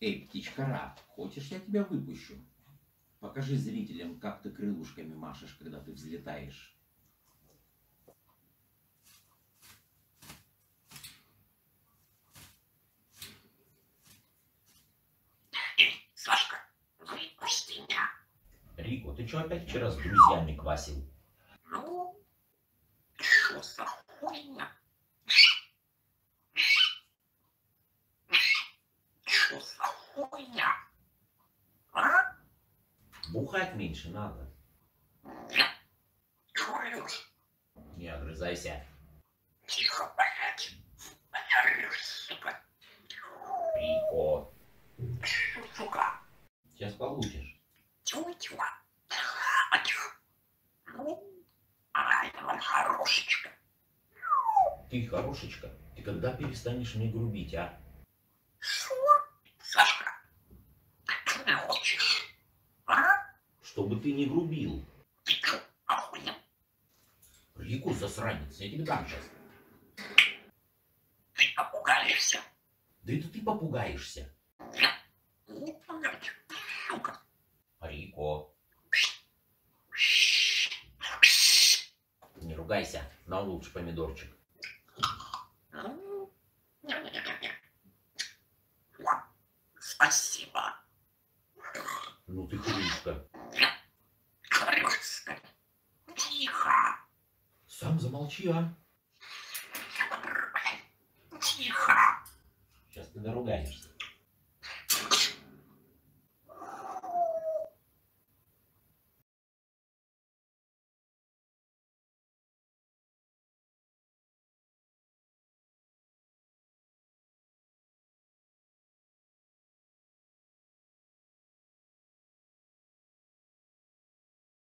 Эй, птичкара, хочешь, я тебя выпущу? Покажи зрителям, как ты крылышками машешь, когда ты взлетаешь. Сашка, выпусти меня. Рико, ты что опять вчера с друзьями квасил? Ну, что за хуйня? Что за хуйня? А? Бухать меньше надо. Чурюсь. Не огрызайся. Тихо, блядь. Орёшь, сука. Рико, Сука. сейчас получишь. Тю-тю. Атю. Ну, ай, давай, хорошечка. Ты хорошечка, ты когда перестанешь мне грубить, а? Что? Сашка, ты не хочешь? А? Чтобы ты не грубил. Ты чё, охуел? Рико, засранец, я тебе дам сейчас. Ты попугаешься? Да это ты попугаешься. Ну, блядь, сука. Рико, не ругайся, на лучше помидорчик. Спасибо. Ну ты хрюшка. Крыска. Тихо. Замолчи, а? Тихо. Сейчас ты наругаешься.